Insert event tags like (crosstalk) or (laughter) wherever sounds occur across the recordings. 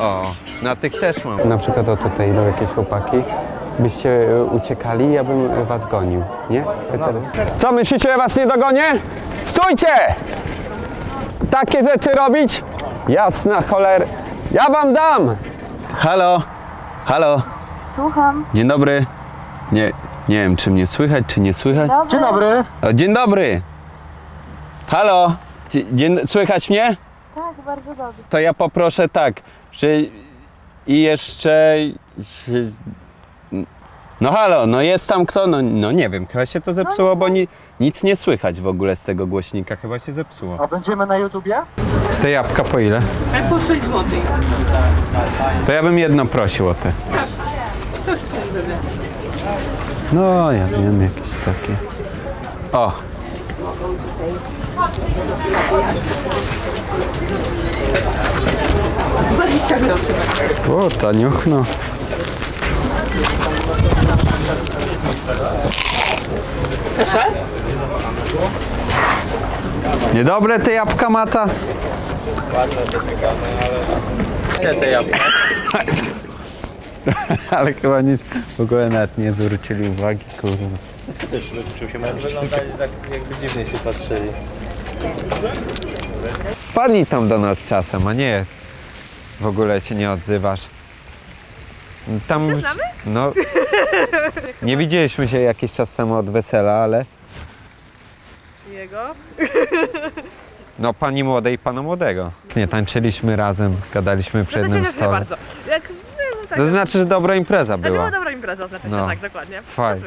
O, na tych też mam. Na przykład o tutaj idą jakieś chłopaki. Byście e, uciekali, ja bym was gonił, nie? Co, myślicie, że was nie dogonię? Stójcie! Takie rzeczy robić? Jasna choler. Ja wam dam! Halo, halo. Słucham. Dzień dobry. Nie, nie wiem, czy mnie słychać, czy nie słychać. Dobry. Dzień dobry. O, dzień dobry. Halo, Dzie- dzień, słychać mnie? Tak, bardzo dobrze. To ja poproszę tak, i jeszcze... No halo, no jest tam kto? No, no nie wiem, chyba się to zepsuło, bo ni, nic nie słychać w ogóle z tego głośnika, chyba się zepsuło. A będziemy na YouTubie? Te jabłka po ile? Tak po 6 zł. To ja bym jedno prosił o te. No, ja wiem, jakieś takie. O! O, taniuchno. Proszę? Niedobre te jabłka mata? Nie, te jabłka. (laughs) Ale chyba nic, w ogóle nawet nie zwrócili uwagi, kurde. Też czuł się, wyglądali tak jakby dziwnie się patrzyli. Wpadnij tam do nas czasem, a nie w ogóle się nie odzywasz. Tam, no, (laughs) nie widzieliśmy się jakiś czas temu od wesela, ale Czyjego? no pani młodej i pana młodego. Nie, tańczyliśmy razem, gadaliśmy przy No to się cieszę stole. bardzo. Jak, no, tak. To znaczy, że dobra impreza Znaczy była była. dobra impreza, znaczy No. się tak, dokładnie. Fajnie.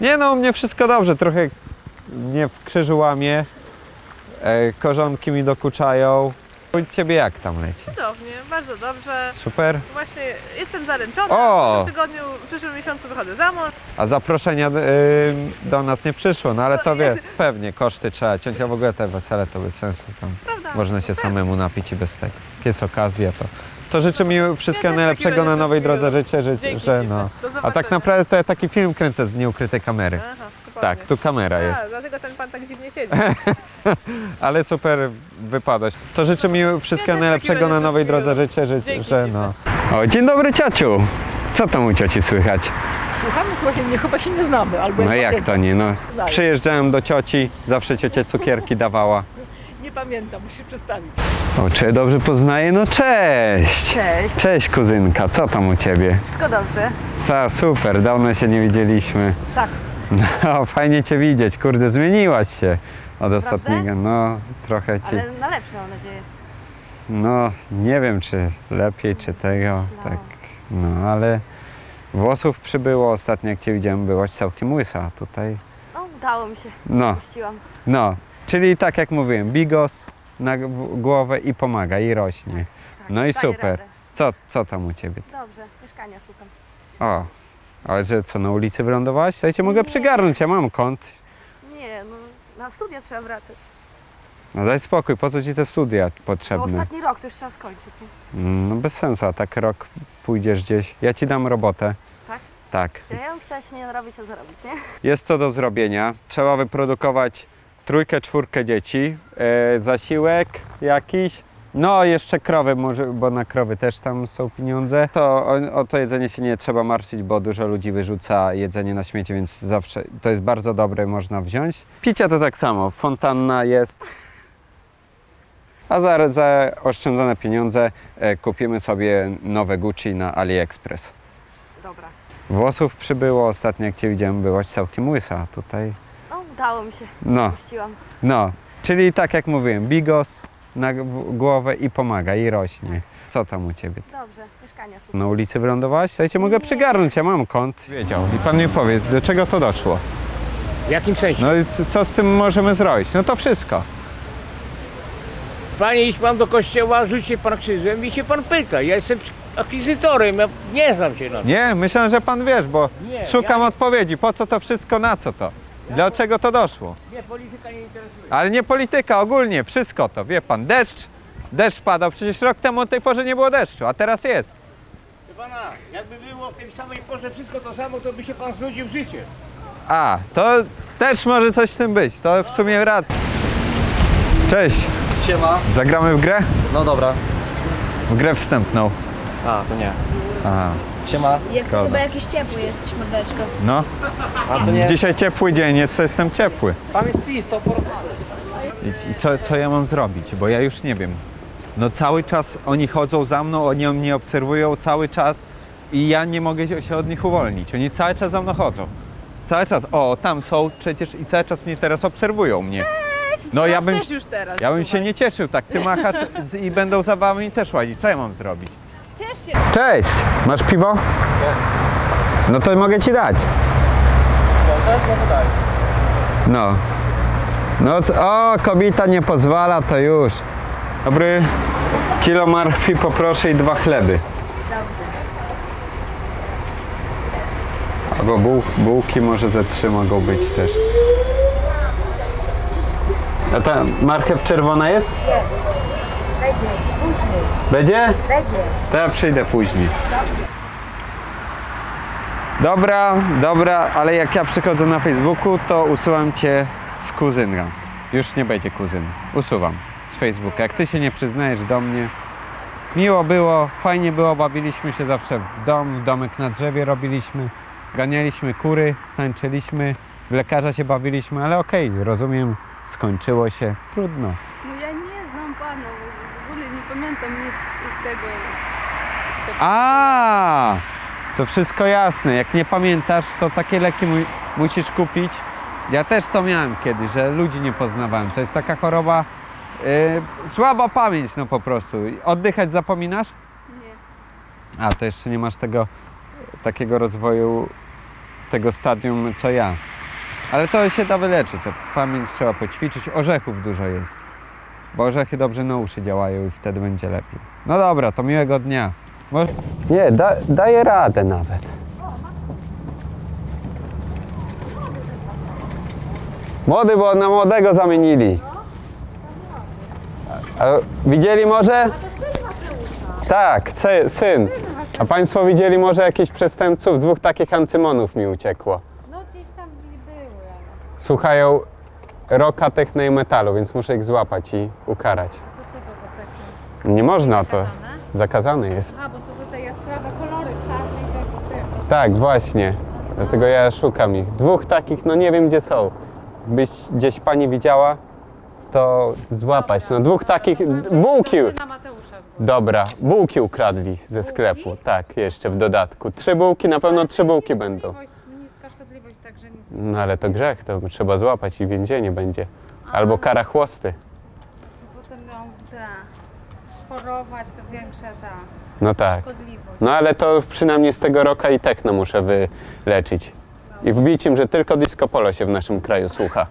Nie no, u mnie wszystko dobrze, trochę mnie w krzyżu łamie, e, korzonki mi dokuczają. U ciebie jak tam leci? Cudownie, bardzo dobrze. Super. Właśnie jestem zaręczona. O! W tym tygodniu, w przyszłym miesiącu wychodzę za mąż. A zaproszenia y, do nas nie przyszło, no ale to wie, pewnie koszty trzeba ciąć, a w ogóle te wesele to bez sensu, tam Prawda? można się samemu napić i bez tego. Jak Jest okazja, to, to życzę mi wszystkiego też najlepszego na nowej drodze życia, że, że no. A tak naprawdę to ja taki film kręcę z nieukrytej kamery. Dokładnie. Tak, tu kamera jest. A, dlatego ten pan tak dziwnie siedzi. (laughs) Ale super wypadać. To życzę mi wszystkiego najlepszego na nowej drodze życia, że, Dzięki że no. O, dzień dobry ciociu. Co tam u cioci słychać? Słuchamy, chyba się, nie, chyba się nie znamy. Albo No ja jak to nie, no. Znaję. Przyjeżdżałem do cioci, zawsze ciocia (laughs) cukierki dawała. Nie pamiętam, musisz przedstawić. O, czy dobrze poznaję? No cześć! Cześć. Cześć kuzynka, co tam u ciebie? Wszystko dobrze? Sa, super, dawno się nie widzieliśmy. Tak. (laughs) No, fajnie cię widzieć, kurde, zmieniłaś się od ostatniego. No, trochę ci. Ale na lepsze mam nadzieję. No, nie wiem, czy lepiej, czy tego, tak. No, ale włosów przybyło. Ostatnio, jak cię widziałem, byłaś całkiem łysa tutaj. No, udało mi się. No, Puściłam. no, czyli tak jak mówiłem, bigos na głowę i pomaga, i rośnie. Tak, No i super. radę. Co, co tam u ciebie? Dobrze, mieszkania szukam. O, ale że co, na ulicy wylądowałaś? Ja cię mogę przygarnąć, ja mam kąt. Nie, no na studia trzeba wracać. No daj spokój, po co ci te studia No, potrzebne? ostatni rok to już trzeba skończyć. Nie? No bez sensu, a tak rok pójdziesz gdzieś. Ja ci dam robotę. Tak? Tak. To ja bym chciała się nie narobić, a zarobić, nie? (laughs) Jest to do zrobienia. Trzeba wyprodukować trójkę, czwórkę dzieci. E, zasiłek jakiś. No, jeszcze krowy, może, bo na krowy też tam są pieniądze. To o, o to jedzenie się nie trzeba martwić, bo dużo ludzi wyrzuca jedzenie na śmieci, więc zawsze to jest bardzo dobre, można wziąć. Picia to tak samo, fontanna jest. A za, za oszczędzone pieniądze e, kupimy sobie nowe Gucci na AliExpress. Dobra. Włosów przybyło, ostatnio jak cię widziałem, byłaś całkiem łysa tutaj. No, udało mi się. No, Puściłam. no, czyli tak jak mówiłem, bigos na głowę i pomaga, i rośnie. Co tam u ciebie? Dobrze, mieszkania. Na ulicy wylądowałaś? Ja cię mogę Nie. przygarnąć, ja mam kąt. Wiedział. I pan mi powie, do czego to doszło? W jakim sensie? No i co z tym możemy zrobić? No to wszystko. Panie, idź pan do kościoła, rzuć się pan krzyżem i się pan pyta. Ja jestem akwizytorem, ja nie znam się na tym. Nie, myślę, że pan wiesz, bo Nie, szukam ja- odpowiedzi. Po co to wszystko, na co to? Dlaczego to doszło? Mnie polityka nie interesuje. Ale nie polityka, ogólnie wszystko to, wie pan, deszcz, deszcz padał, przecież rok temu o tej porze nie było deszczu, a teraz jest. Wie pana, jakby było w tej samej porze wszystko to samo, to by się pan znudził w życie. A, to też może coś w tym być, to w sumie racja. Cześć, Siema. zagramy w grę? No dobra. W grę wstępną. A, to nie. Aha. Siema. Jak to chyba jakiś ciepły jesteś, mordeczko. No, A to nie. dzisiaj ciepły dzień jest, to jestem ciepły. Tam jest PiS, to porozmawiaj. I, i co, co ja mam zrobić? Bo ja już nie wiem. No cały czas oni chodzą za mną, oni mnie obserwują cały czas i ja nie mogę się- od nich uwolnić. Oni cały czas za mną chodzą. Cały czas, o, tam są przecież i cały czas mnie teraz obserwują mnie. No ja bym, teraz. ja bym się nie cieszył, tak ty machasz (laughs) i będą za wami też łazić. Co ja mam zrobić? Ciesz się. Cześć! Masz piwo? No to mogę ci dać. Możesz? No to daj. No. No co, o, kobieta nie pozwala, to już. Dobry. Kilo marchwi poproszę i dwa chleby. Albo buł, bułki może ze trzy mogą być też. A ta marchew czerwona jest? Będzie? Będzie. To ja przyjdę później. Dobra, dobra, ale jak ja przychodzę na Facebooku, to usuwam cię z kuzyna. Już nie będzie kuzyn. Usuwam z Facebooka. Jak ty się nie przyznajesz do mnie, miło było, fajnie było, bawiliśmy się zawsze w dom, w domek na drzewie robiliśmy, ganialiśmy kury, tańczyliśmy, w lekarza się bawiliśmy, ale okej, rozumiem, skończyło się, trudno. No ja nie znam pana, bo w ogóle nie pamiętam nic z tego. A, to wszystko jasne. Jak nie pamiętasz, to takie leki mu- musisz kupić. Ja też to miałem kiedyś, że ludzi nie poznawałem. To jest taka choroba, yy, słaba pamięć, no po prostu. Oddychać zapominasz? Nie. A, to jeszcze nie masz tego takiego rozwoju, tego stadium, co ja. Ale to się da wyleczyć. To pamięć trzeba poćwiczyć. Orzechów dużo jest. Bo orzechy dobrze na uszy działają i wtedy będzie lepiej. No dobra, to miłego dnia. Może... Nie, da, daję radę nawet. Młody, bo na młodego zamienili. A, widzieli może? Tak, sy, syn. A Państwo widzieli może jakichś przestępców? Dwóch takich ancymonów mi uciekło. No gdzieś tam były, ale Słuchają roka techno i metalu, więc muszę ich złapać i ukarać. co to takie? Nie można to. Zakazane? Zakazane jest. A, bo to tutaj jaskrawe kolory, czarny i tak tym. Tak, właśnie. Dlatego ja szukam ich. Dwóch takich, no nie wiem gdzie są. Byś gdzieś pani widziała, to złapać. No dwóch takich, bułki. Dobra, bułki ukradli ze sklepu. Tak, jeszcze w dodatku. Trzy bułki, na pewno trzy bułki będą. Także nic. No ale to grzech, to trzeba złapać i więzienie będzie. Albo kara chłosty. Potem będą te, sporować, to większa ta No tak. szkodliwość. No ale to przynajmniej z tego roka i techno muszę wyleczyć. I wbić im, że tylko disco polo się w naszym kraju słucha.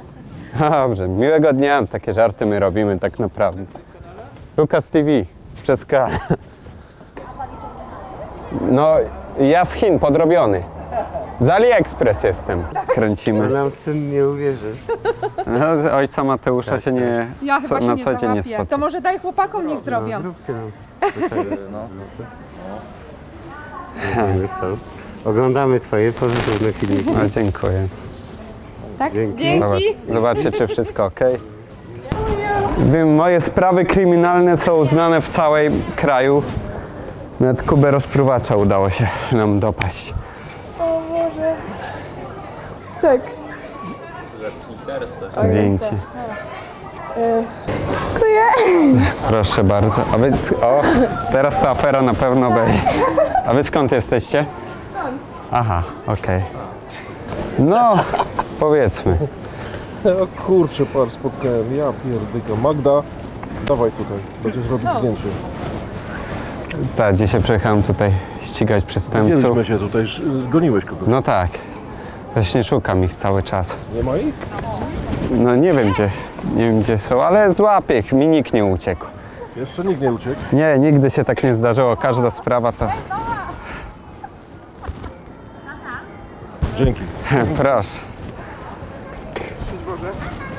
(laughs) Dobrze, miłego dnia. Takie żarty my robimy tak naprawdę. Lukas TV przez K. No, ja z Chin, podrobiony. Z AliExpress jestem. Kręcimy. Nam syn nie uwierzy. No, ojca Mateusza się nie, Ja co, chyba się na nie co dzień nie spotka. To może daj chłopakom, niech zrobią. Zróbcie nam. No. No. Oglądamy twoje pozytywne filmiki. No, dziękuję. Tak? Dzięki. Dzięki. Zobacz, zobaczcie, czy wszystko ok. Wiem, moje sprawy kryminalne są znane w całym kraju. Nawet Kubę rozpruwacza udało się nam dopaść. Tak. Zdjęcie. (laughs) Proszę bardzo. A wy, o, teraz ta afera na pewno będzie. A wy skąd jesteście? Aha, okej. No, powiedzmy. O kurczę, par spotkałem, ja pierdykam. Magda, dawaj tutaj, będziesz robić zdjęcie. Tak, dzisiaj przyjechałem tutaj ścigać przestępców. Widzieliśmy się tutaj, goniłeś kogoś. No tak. Właśnie szukam ich cały czas. Nie ma ich? No nie wiem gdzie, nie wiem gdzie są, ale złapię ich, mi nikt nie uciekł. Jeszcze nikt nie uciekł. Nie, nigdy się tak nie zdarzyło, każda sprawa to... Dzięki. (laughs) Proszę.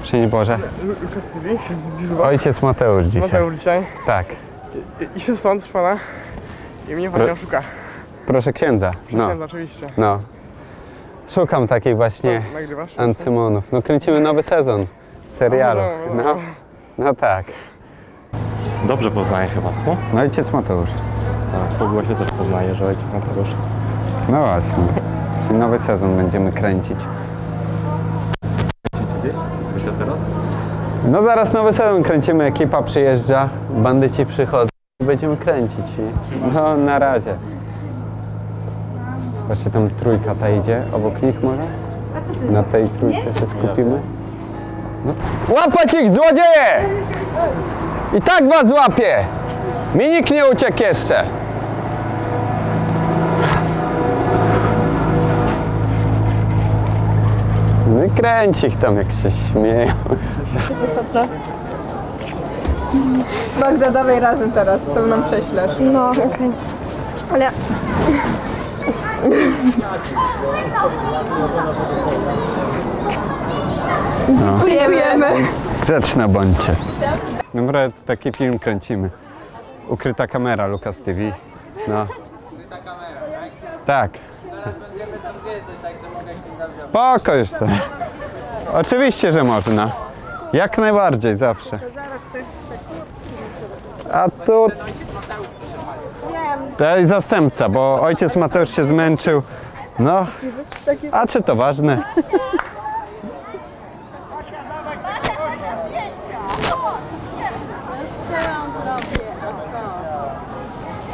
Szczęść Boże. Ojciec Mateusz dzisiaj. Mateusz dzisiaj. Tak. Idę stąd, proszę pana. I mnie Pro- pan szuka. Proszę księdza. No, Księdza, oczywiście. no. Szukam takich właśnie Nagrywasz? ancymonów. No kręcimy nowy sezon serialu. No, no, No, no. no tak. Dobrze poznaję chyba, co? No ojciec Mateusz. A po głosie też poznaje, że ojciec Mateusz. No właśnie. Czyli nowy sezon będziemy kręcić. Teraz? No zaraz nowy sezon kręcimy, ekipa przyjeżdża, bandyci przychodzą i będziemy kręcić. No na razie. Właśnie tam trójka ta idzie, obok nich może? Na tej trójce się skupimy. No. Łapać ich, złodzieje! I tak was łapie! Mi nikt nie uciekł jeszcze. No i kręci ich tam, jak się śmieją. Magda, dawaj razem teraz, to nam prześlesz. No, okej. Ale dziękujemy. Grzeczna bądźcie. Dobra, taki film kręcimy. Ukryta kamera, Lukas TV. No. Tak. Spoko już to. Oczywiście, że można. Jak najbardziej, zawsze. A tu... To jest zastępca, bo ojciec Mateusz się zmęczył. No, a czy to ważne?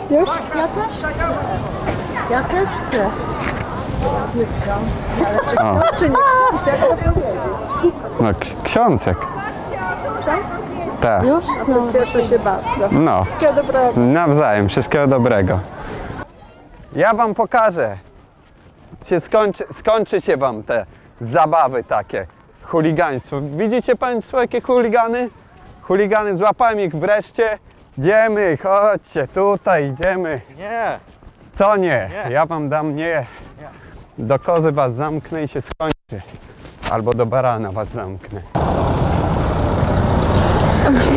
Już? Ja też? Ja też chcę. O. No, ks- ksiądz jak. Tak. Już? No. Cieszę się bardzo. No. Wszystkiego dobrego. Nawzajem, wszystkiego dobrego. Ja wam pokażę. Się skończy, skończy się wam te zabawy takie. Chuligaństwo. Widzicie państwo jakie chuligany? Chuligany, złapałem ich wreszcie. Idziemy, chodźcie, tutaj idziemy. Nie! Co nie? Ja wam dam nie. Do kozy was zamknę i się skończy. Albo do barana was zamknę. A mi się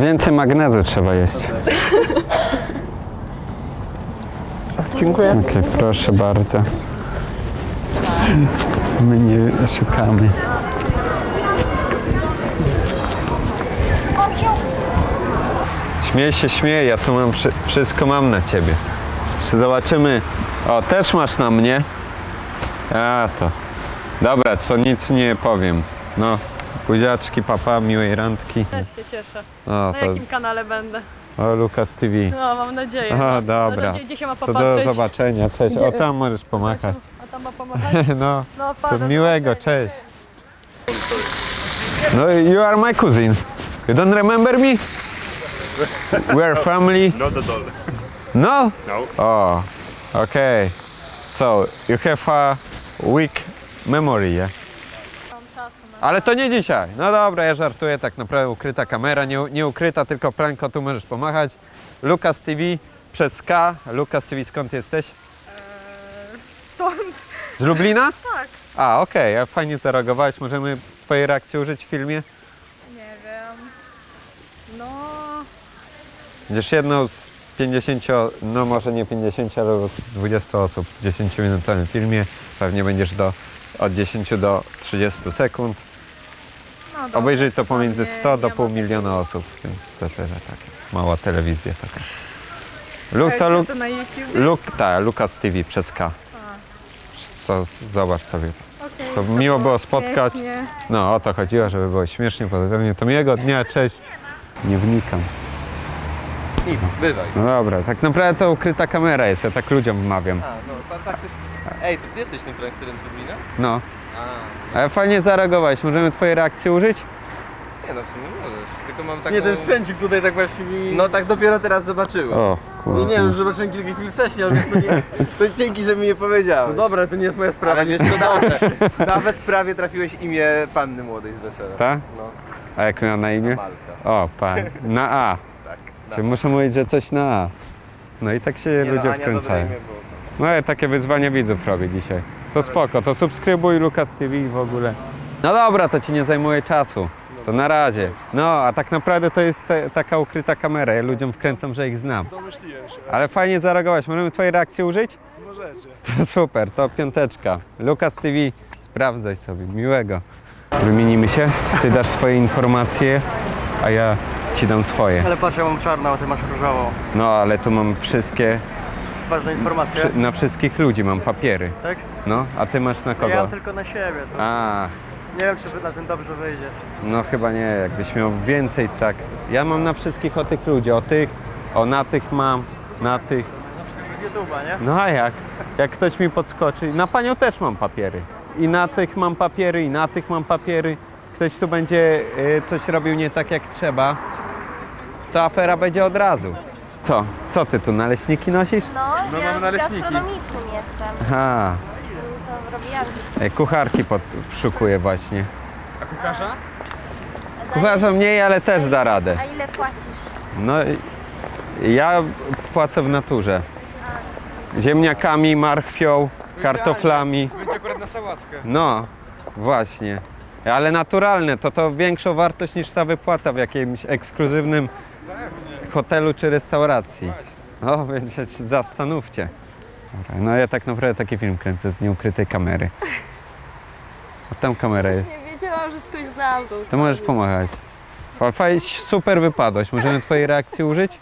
(laughs) Więcej magnezu trzeba jeść. Dziękuję. Okej, proszę bardzo. My nie szukamy. Śmiej się, śmiej, ja tu mam wszy- wszystko mam na ciebie. Czy zobaczymy? O, też masz na mnie. A to. Dobra, co nic nie powiem. No, buziaczki, papa, miłej randki. Też się cieszę. O, Na to, jakim kanale będę? o Lukas TV. No, mam nadzieję. O, dobra. Gdzie, gdzie się ma To do popatrzeć? zobaczenia, cześć. O, tam możesz pomachać. A tam ma pomachać? (laughs) No, No, pa, do miłego, cześć. No, you are my cousin. You don't remember me? We are family. (laughs) Not at all. No? No. Oh, okay. So, you have a weak memory, yeah? Ale to nie dzisiaj. No dobra, ja żartuję, tak naprawdę ukryta kamera, nie, nie ukryta, tylko pranko, tu możesz pomachać. Lukas TV przez K. Lukas TV, skąd jesteś? Stąd. Z Lublina? (laughs) Tak. A, okej, a fajnie zareagowałeś. Możemy twojej reakcji użyć w filmie? Nie wiem. No, Będziesz jedną z 50, no może nie 50, ale z 20 osób w 10-minutowym filmie. Pewnie będziesz do, od 10 do 30 sekund. No. Obejrzyj to pomiędzy nie- 100 do pół miliona osób, więc to tyle, tak. Mała telewizja taka. Luk, Ej, to czy Luk, to na YouTube? Luk, tak, Lukas TV przez K. So, zobacz sobie. To miło było spotkać. śmiesznie. No o to chodziło, żeby było śmiesznie, pozytywnie. To miłego dnia, cześć. Nie wnikam. Nic, bywaj. No dobra, tak naprawdę to ukryta kamera jest, ja tak ludziom wmawiam. A, no, pan tak coś... Ej, to ty jesteś tym pranksterem z Lublina? No, A. ale fajnie zareagowałeś, możemy twojej reakcji użyć? Nie no, w sumie możesz. Tylko mam taką... Nie, ten sprzęcik tutaj tak właśnie mi... No tak dopiero teraz zobaczyłem. O, Nie, kurde. nie, już zobaczyłem kilka chwil wcześniej, ale to nie... (laughs) To dzięki, że mi nie powiedziałeś. No dobra, to nie jest moja sprawa. Ale wiesz co, dobrze. (laughs) Nawet prawie trafiłeś imię panny młodej z wesela. Tak? No, A jak miał na imię? Malka. O, pan. Na A. (laughs) Tak. Czyli muszę mówić, że coś na A. No i tak się Nie ludzie no, Ania dobre wkręcają. No ja takie wyzwanie widzów robię dzisiaj. To spoko, to subskrybuj Lukas TV w ogóle. No dobra, to ci nie zajmuje czasu. To na razie. No, a tak naprawdę to jest te, taka ukryta kamera. Ja ludziom wkręcam, że ich znam. Domyśliłem się. Ale fajnie zareagować. Możemy twojej reakcji użyć? Możecie. (laughs) To super, to piąteczka. Lukas TV, sprawdzaj sobie. Miłego. Wymienimy się. Ty dasz swoje informacje, a ja ci dam swoje. Ale patrz, ja mam czarną, a ty masz różową. No ale tu mam wszystkie, Ważna informacja. przy, na wszystkich ludzi mam papiery. Tak? No, a ty masz na Ja kogo? mam tylko na siebie. To A, nie wiem, czy na tym dobrze wyjdzie. no chyba nie, jakbyś miał więcej tak. Ja mam na wszystkich o tych ludzi, o tych, o na tych mam, na tych. Z YouTube'a, nie? No a jak? Jak ktoś mi podskoczy, na panią też mam papiery. I na tych mam papiery, i na tych mam papiery. Ktoś tu będzie y, coś robił nie tak jak trzeba, to afera będzie od razu. Co? Co ty tu, naleśniki nosisz? No, No, ja mamy naleśniki. gastronomicznym jestem. Aha, To robi Andrzej. Ej, kucharki podszukuję właśnie. A kucharza? Kucharza mniej, ale też da radę. A ile płacisz? No, ja płacę w naturze. Ziemniakami, marchwią, kartoflami. Będzie akurat na sałatkę. No, właśnie. Ale naturalne, to to większą wartość niż ta wypłata w jakimś ekskluzywnym hotelu czy restauracji. No, więc zastanówcie. Dobra, no ja tak naprawdę taki film kręcę z nieukrytej kamery. A tam kamera jest. Nie wiedziałam, że skądś znam tą To możesz pomachać. Fajnie, super wypadłeś. Możemy twojej reakcji użyć?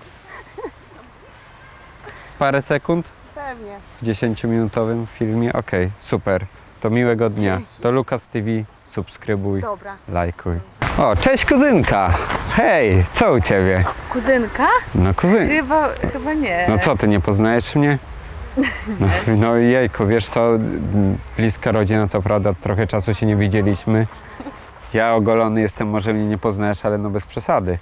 Parę sekund Pewnie. w 10-minutowym filmie? Okej, super. To miłego dnia. To Lukas TV. Subskrybuj, Dobra. lajkuj. O, cześć kuzynka! Hej, co u ciebie? Kuzynka? No kuzyn. Chyba, chyba nie. No co, ty nie poznajesz mnie? (laughs) No, no jejku, wiesz co, bliska rodzina, co prawda trochę czasu się nie widzieliśmy. Ja ogolony jestem, może mnie nie poznajesz, ale no bez przesady.